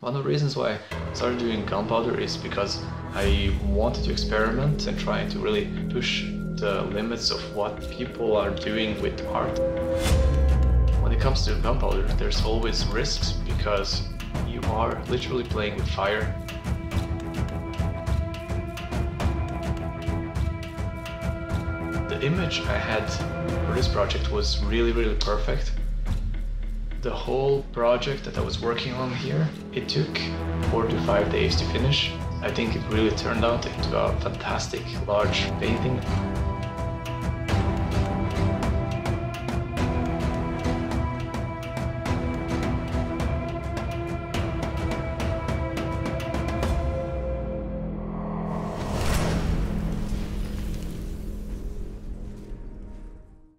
One of the reasons why I started doing gunpowder is because I wanted to experiment and try to really push the limits of what people are doing with art. When it comes to gunpowder, there's always risks because you are literally playing with fire. The image I had for this project was really, really perfect. The whole project that I was working on here, it took four to five days to finish. I think it really turned out into a fantastic large painting.